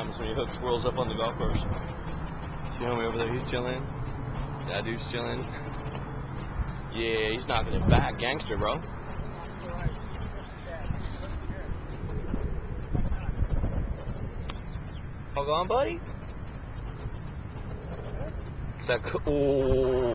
sometimes when you hook squirrels up on the golf course. See homie over there, he's chilling. That dude's chilling. Yeah, he's knocking it back, gangster, bro. Hold on, buddy. Is that cool?